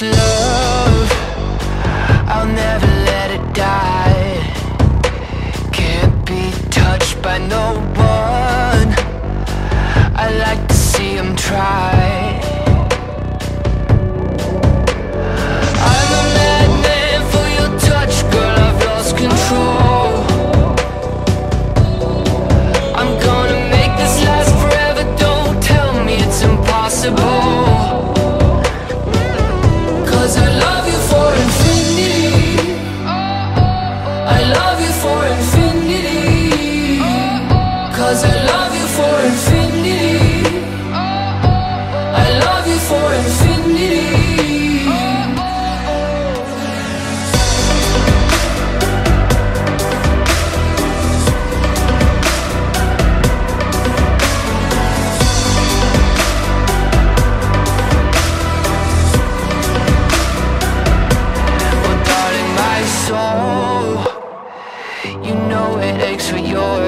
this love I'll never let it die. Can't be touched by no one. Cause I love you for infinity. I love you for infinity. Oh, my soul. You know it aches for yours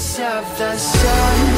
of the sun.